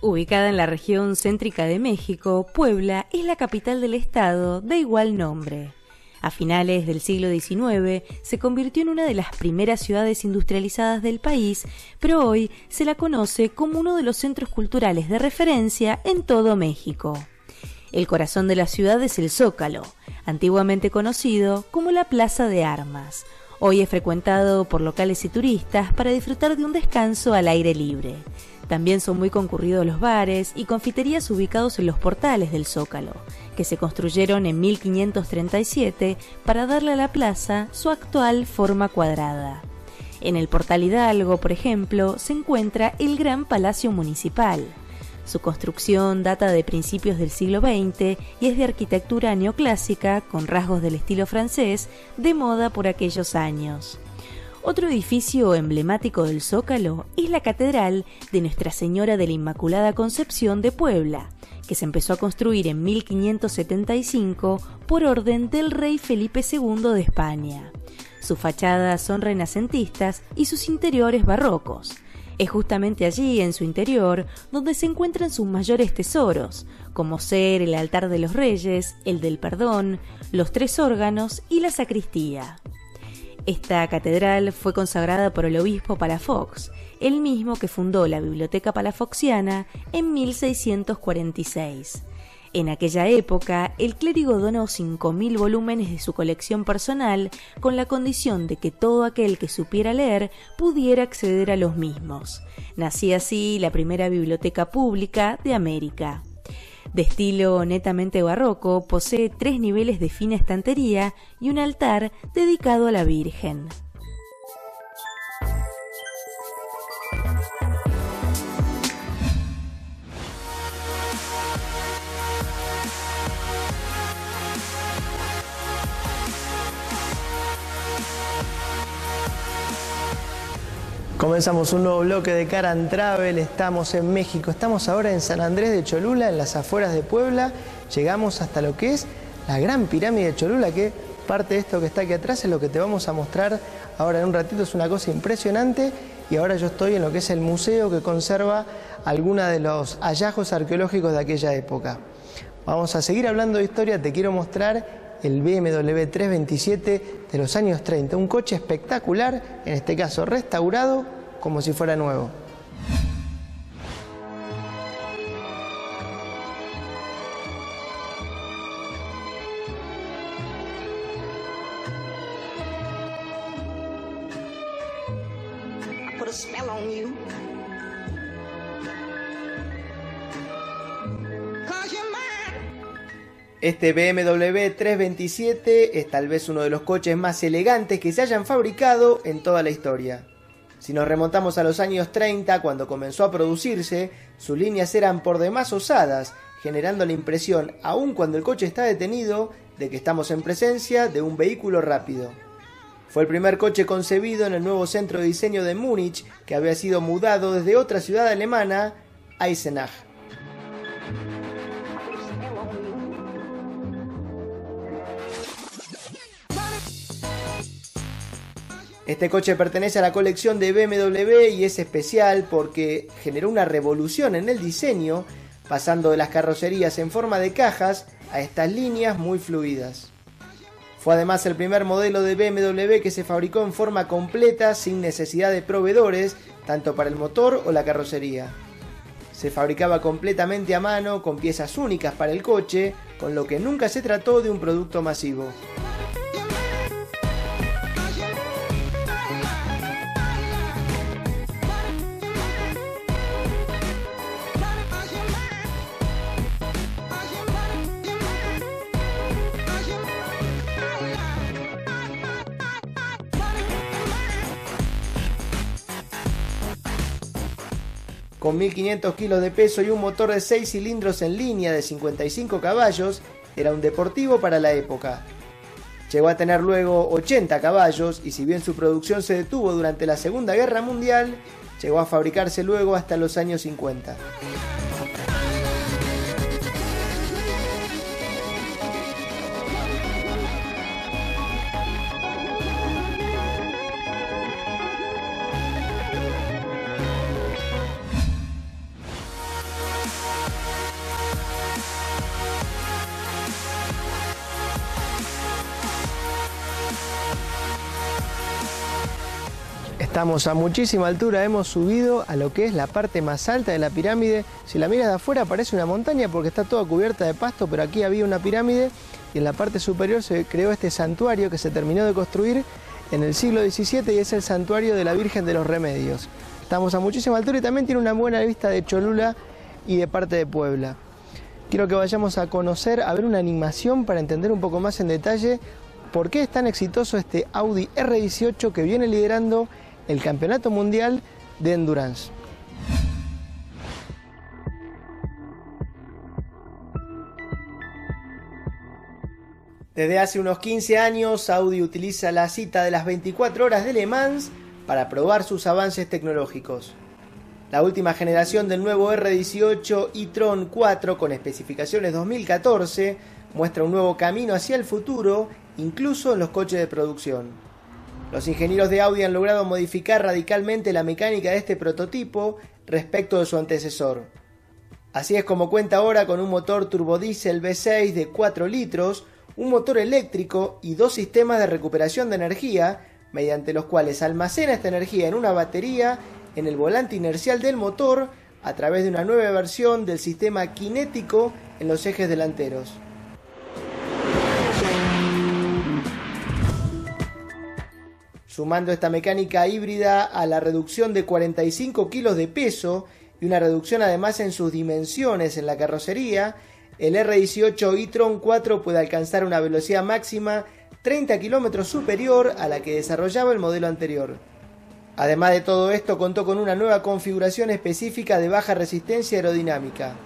Ubicada en la región céntrica de México, Puebla es la capital del estado de igual nombre. A finales del siglo XIX se convirtió en una de las primeras ciudades industrializadas del país, pero hoy se la conoce como uno de los centros culturales de referencia en todo México. El corazón de la ciudad es el Zócalo, antiguamente conocido como la Plaza de Armas. Hoy es frecuentado por locales y turistas para disfrutar de un descanso al aire libre. También son muy concurridos los bares y confiterías ubicados en los portales del Zócalo, que se construyeron en 1537 para darle a la plaza su actual forma cuadrada. En el portal Hidalgo, por ejemplo, se encuentra el Gran Palacio Municipal. Su construcción data de principios del siglo XX y es de arquitectura neoclásica con rasgos del estilo francés de moda por aquellos años. Otro edificio emblemático del Zócalo es la Catedral de Nuestra Señora de la Inmaculada Concepción de Puebla, que se empezó a construir en 1575 por orden del rey Felipe II de España. Sus fachadas son renacentistas y sus interiores barrocos. Es justamente allí, en su interior, donde se encuentran sus mayores tesoros, como ser el altar de los reyes, el del perdón, los tres órganos y la sacristía. Esta catedral fue consagrada por el obispo Palafox, el mismo que fundó la Biblioteca Palafoxiana en 1646. En aquella época, el clérigo donó 5.000 volúmenes de su colección personal con la condición de que todo aquel que supiera leer pudiera acceder a los mismos. Nacía así la primera biblioteca pública de América. De estilo netamente barroco, posee tres niveles de fina estantería y un altar dedicado a la Virgen. Comenzamos un nuevo bloque de Cara Travel, estamos en México, estamos ahora en San Andrés de Cholula, en las afueras de Puebla, llegamos hasta lo que es la gran pirámide de Cholula, que parte de esto que está aquí atrás es lo que te vamos a mostrar ahora en un ratito, es una cosa impresionante. Y ahora yo estoy en lo que es el museo que conserva algunos de los hallazgos arqueológicos de aquella época. Vamos a seguir hablando de historia, te quiero mostrar el BMW 327 de los años 30, un coche espectacular, en este caso restaurado como si fuera nuevo. Este BMW 327 es tal vez uno de los coches más elegantes que se hayan fabricado en toda la historia. Si nos remontamos a los años 30, cuando comenzó a producirse, sus líneas eran por demás osadas, generando la impresión, aun cuando el coche está detenido, de que estamos en presencia de un vehículo rápido. Fue el primer coche concebido en el nuevo centro de diseño de Múnich, que había sido mudado desde otra ciudad alemana, Eisenach. Este coche pertenece a la colección de BMW y es especial porque generó una revolución en el diseño, pasando de las carrocerías en forma de cajas a estas líneas muy fluidas. Fue además el primer modelo de BMW que se fabricó en forma completa sin necesidad de proveedores, tanto para el motor o la carrocería. Se fabricaba completamente a mano con piezas únicas para el coche, con lo que nunca se trató de un producto masivo. Con 1500 kilos de peso y un motor de 6 cilindros en línea de 55 caballos, era un deportivo para la época. Llegó a tener luego 80 caballos y si bien su producción se detuvo durante la Segunda Guerra Mundial, llegó a fabricarse luego hasta los años 50. Estamos a muchísima altura, hemos subido a lo que es la parte más alta de la pirámide. Si la miras de afuera parece una montaña porque está toda cubierta de pasto, pero aquí había una pirámide y en la parte superior se creó este santuario que se terminó de construir en el siglo XVII y es el santuario de la Virgen de los Remedios. Estamos a muchísima altura y también tiene una buena vista de Cholula y de parte de Puebla. Quiero que vayamos a conocer, a ver una animación para entender un poco más en detalle por qué es tan exitoso este Audi R18 que viene liderando el Campeonato Mundial de Endurance. Desde hace unos 15 años, Audi utiliza la cita de las 24 horas de Le Mans para probar sus avances tecnológicos. La última generación del nuevo R18 e-tron 4 con especificaciones 2014 muestra un nuevo camino hacia el futuro, incluso en los coches de producción. Los ingenieros de Audi han logrado modificar radicalmente la mecánica de este prototipo respecto de su antecesor. Así es como cuenta ahora con un motor turbodiesel V6 de 4 litros, un motor eléctrico y dos sistemas de recuperación de energía, mediante los cuales almacena esta energía en una batería en el volante inercial del motor a través de una nueva versión del sistema cinético en los ejes delanteros. Sumando esta mecánica híbrida a la reducción de 45 kilos de peso y una reducción además en sus dimensiones en la carrocería, el R18 e-tron 4 puede alcanzar una velocidad máxima 30 kilómetros superior a la que desarrollaba el modelo anterior. Además de todo esto, contó con una nueva configuración específica de baja resistencia aerodinámica.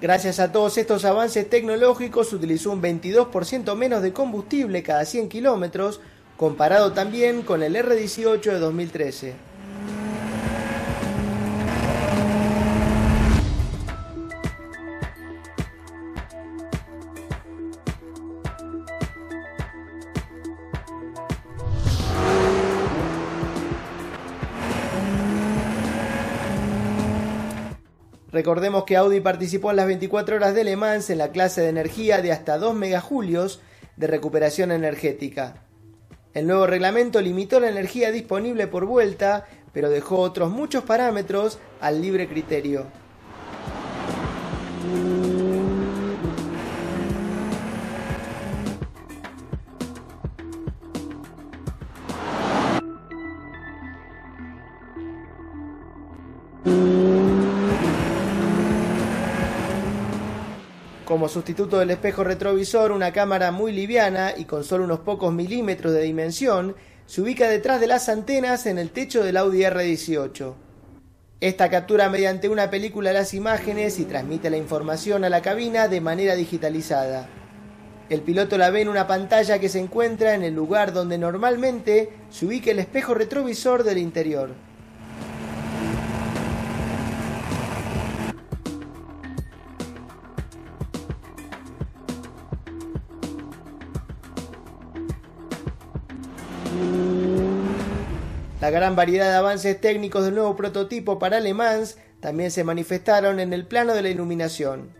Gracias a todos estos avances tecnológicos, utilizó un 22% menos de combustible cada 100 kilómetros, comparado también con el R18 de 2013. Recordemos que Audi participó en las 24 horas de Le Mans en la clase de energía de hasta 2 megajulios de recuperación energética. El nuevo reglamento limitó la energía disponible por vuelta, pero dejó otros muchos parámetros al libre criterio. Como sustituto del espejo retrovisor, una cámara muy liviana y con solo unos pocos milímetros de dimensión se ubica detrás de las antenas en el techo del Audi R18. Esta captura mediante una película las imágenes y transmite la información a la cabina de manera digitalizada. El piloto la ve en una pantalla que se encuentra en el lugar donde normalmente se ubica el espejo retrovisor del interior. La gran variedad de avances técnicos del nuevo prototipo para Le Mans también se manifestaron en el plano de la iluminación.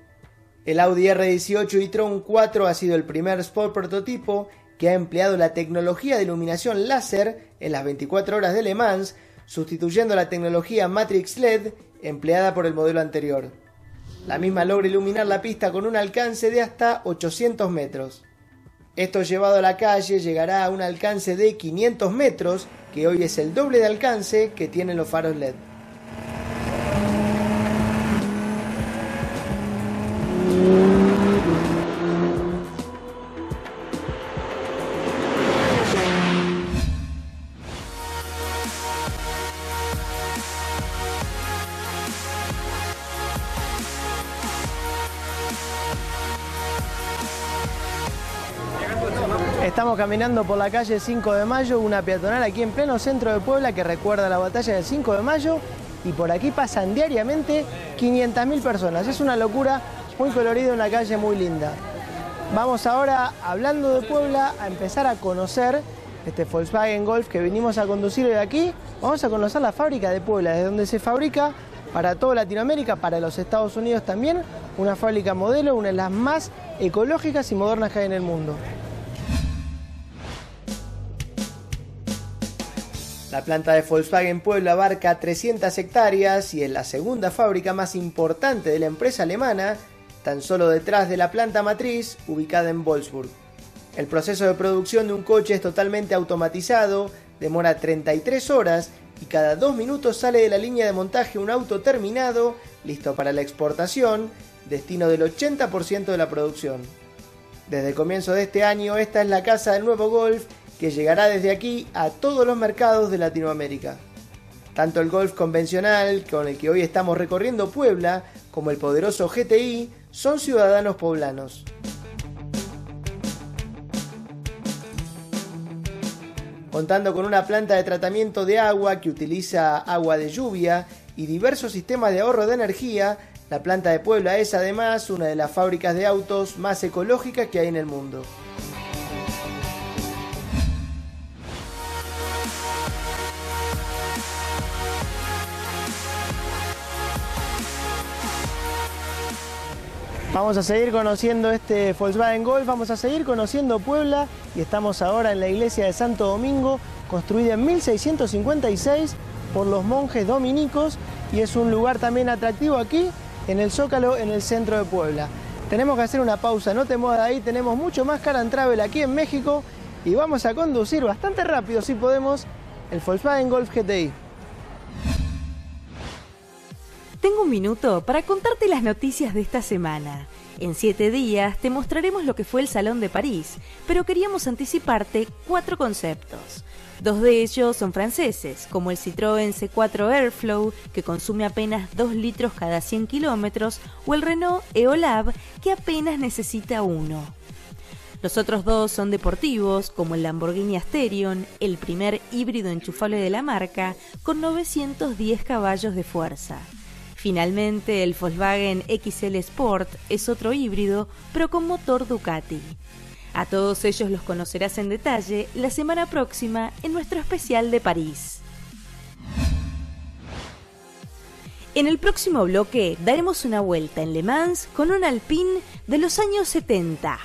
El Audi R18 e-tron 4 ha sido el primer Sport prototipo que ha empleado la tecnología de iluminación láser en las 24 horas de Le Mans, sustituyendo la tecnología Matrix LED empleada por el modelo anterior. La misma logra iluminar la pista con un alcance de hasta 800 metros. Esto llevado a la calle llegará a un alcance de 500 metros que hoy es el doble de alcance que tienen los faros LED. Estamos caminando por la calle 5 de Mayo, una peatonal aquí en pleno centro de Puebla que recuerda la batalla del 5 de Mayo y por aquí pasan diariamente 500.000 personas. Es una locura, muy colorida, una calle muy linda. Vamos ahora, hablando de Puebla, a empezar a conocer este Volkswagen Golf que venimos a conducir hoy aquí. Vamos a conocer la fábrica de Puebla, desde donde se fabrica para toda Latinoamérica, para los Estados Unidos también, una fábrica modelo, una de las más ecológicas y modernas que hay en el mundo. La planta de Volkswagen Puebla abarca 300 hectáreas y es la segunda fábrica más importante de la empresa alemana, tan solo detrás de la planta matriz ubicada en Wolfsburg. El proceso de producción de un coche es totalmente automatizado, demora 33 horas y cada dos minutos sale de la línea de montaje un auto terminado, listo para la exportación, destino del 80% de la producción. Desde el comienzo de este año, esta es la casa del nuevo Golf que llegará desde aquí a todos los mercados de Latinoamérica. Tanto el Golf convencional, con el que hoy estamos recorriendo Puebla, como el poderoso GTI, son ciudadanos poblanos. Contando con una planta de tratamiento de agua que utiliza agua de lluvia y diversos sistemas de ahorro de energía, la planta de Puebla es además una de las fábricas de autos más ecológicas que hay en el mundo. Vamos a seguir conociendo este Volkswagen Golf, vamos a seguir conociendo Puebla y estamos ahora en la iglesia de Santo Domingo, construida en 1656 por los monjes dominicos y es un lugar también atractivo aquí en el Zócalo, en el centro de Puebla. Tenemos que hacer una pausa, no te muevas ahí, tenemos mucho más Car Travel aquí en México y vamos a conducir bastante rápido si podemos el Volkswagen Golf GTI. Tengo un minuto para contarte las noticias de esta semana. En siete días te mostraremos lo que fue el Salón de París, pero queríamos anticiparte cuatro conceptos. Dos de ellos son franceses, como el Citroën C4 Airflow, que consume apenas 2 litros cada 100 kilómetros, o el Renault Eolab, que apenas necesita uno. Los otros dos son deportivos, como el Lamborghini Asterion, el primer híbrido enchufable de la marca, con 910 caballos de fuerza. Finalmente, el Volkswagen XL Sport es otro híbrido, pero con motor Ducati. A todos ellos los conocerás en detalle la semana próxima en nuestro especial de París. En el próximo bloque daremos una vuelta en Le Mans con un Alpine de los años 70.